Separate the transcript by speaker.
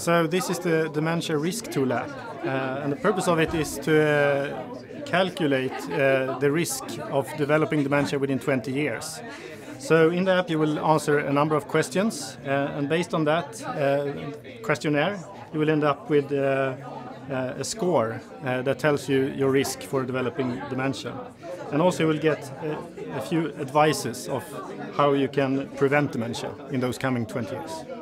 Speaker 1: So this is the Dementia Risk Tool app, uh, and the purpose of it is to uh, calculate uh, the risk of developing dementia within 20 years. So in the app you will answer a number of questions, uh, and based on that uh, questionnaire, you will end up with uh, a score that tells you your risk for developing dementia. And also you will get a, a few advices of how you can prevent dementia in those coming 20 years.